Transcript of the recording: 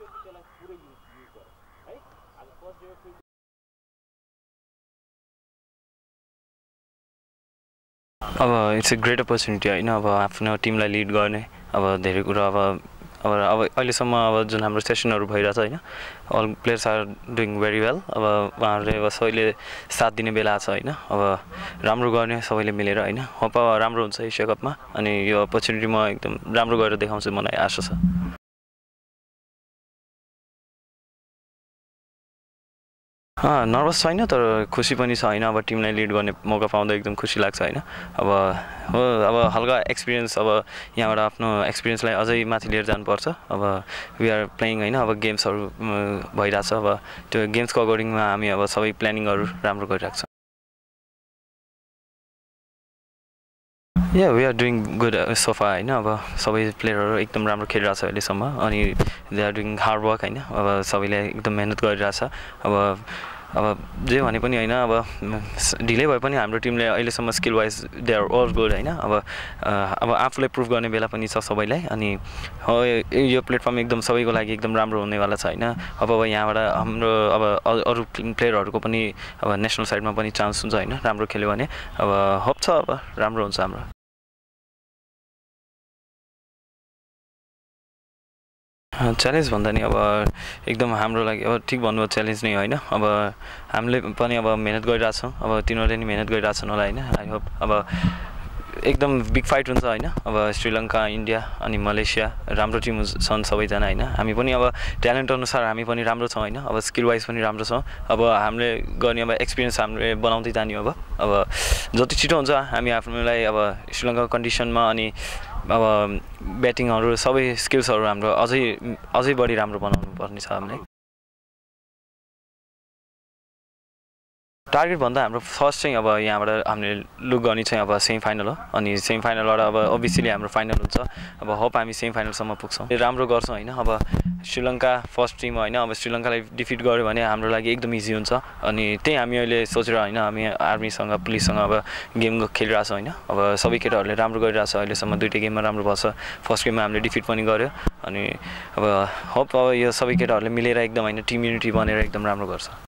त्यो त्यसलाई पुरै युज युज गरौँ। है? आज फर्स्ट डे अब इट्स ए ग्रेट अपर्च्युनिटी होइन? अब आफ्नो टिमलाई लिड गर्ने अब धेरै कुरो अब अब अब अहिलेसम्म अब जुन हाम्रो सेसनहरू भइरहेछ होइन? All players are doing very well अब उहाँहरूले अब सबैले साथ दिने बेला छ होइन? अब राम्रो गर्ने सबैले मिलेर होइन? होप अब राम्रो हुन्छ एसिया कपमा अनि यो अपर्च्युनिटी म एकदम राम्रो गरेर देखाउँछु मलाई आशा छ। नर्भस छैन तर खुसी पनि छ होइन अब टिमलाई लिड गर्ने मौका पाउँदा एकदम खुसी लाग्छ होइन? अब हो अब हल्का एक्सपिरियन्स अब यहाँबाट आफ्नो एक्सपिरियन्सलाई अझै माथि लिएर जानुपर्छ। अब वी आर प्लेइङ होइन? अब गेम्सहरू भइरहेछ अब त्यो गेम्सको अकर्डिङमा हामी अब सबै प्लानिङहरू राम्रो गरिरहेको छ। Yeah we are doing good so far होइन? अब सबै प्लेयरहरू एकदम राम्रो खेलिरहेको छ अहिलेसम्म। अनि they are doing hard work होइन? अब सबैले एकदम मिहिनेत गरिरहेछ अब अब जे भने पनि होइन? अब ढिलै भए पनि हाम्रो टिमले अहिलेसम्म skill wise they are all good होइन? अब अब आफूलाई प्रुभ गर्ने बेला पनि छ सबैलाई। अनि यो प्लेटफर्म एकदम सबैको लागि एकदम राम्रो हुनेवाला छ होइन? अब अब यहाँबाट हाम्रो अब अरू प्लेयरहरूको पनि अब नेसनल साइडमा पनि चान्स हुन्छ होइन? राम्रो खेल्यो भने। अब होप छ अब राम्रो हुन्छ हाम्रो। च्यालेन्ज भन्दा नि अब एकदम हाम्रो लागि अब ठिक भन्नुभयो च्यालेन्ज नै होइन? अब हामीले पनि अब मिहिनेत गरिरहेछौँ अब तिनीहरूले नि मिहिनेत गरिरहेछन् होला होइन? आई होप अब एकदम बिग फाइट हुन्छ होइन? अब श्रीलङ्का इन्डिया अनि मलेसिया राम्रो टिम छन् सबैजना होइन? हामी पनि अब ट्यालेन्ट अनुसार हामी पनि राम्रो छौँ होइन? अब स्किल वाइज पनि राम्रो छौँ। अब हामीले गर्ने अब एक्सपिरियन्स हामीले बनाउँदै जाने अब। अब जति छिटो हुन्छ हामी आफ्नोलाई अब श्रीलङ्काको कन्डिसनमा अनि अब ब्याटिङहरू सबै स्किल्सहरू हाम्रो अझै अझै बढी राम्रो बनाउनु पर्ने छ हामीले टार्गेट भन्दा हाम्रो फर्स्ट चाहिँ अब यहाँबाट हामीले लुक गर्ने चाहिँ अब सेमी फाइनल हो। अनि सेमी फाइनलबाट अब अभियसली हाम्रो फाइनल हुन्छ। अब होप हामी सेमी फाइनलसम्म पुग्छौँ। राम्रो गर्छौँ होइन। अब श्रीलङ्का फर्स्ट टिम होइन। अब श्रीलङ्कालाई डिफिट गऱ्यो भने हाम्रो लागि एकदम इजी हुन्छ। अनि त्यही हामी अहिले सोचेर होइन हामी आर्मीसँग पुलिससँग अब गेम खेलिरहेछौँ होइन। अब सबै केटाहरूले राम्रो गरिरहेछ। अहिलेसम्म दुइटै गेममा राम्रो भएको छ फर्स्ट गेममा हामीले डिफिट पनि गऱ्यो। अनि अब होप अब यो सबै केटाहरूले मिलेर एकदम होइन टिम युनिटी बनेर एकदम राम्रो गर्छ।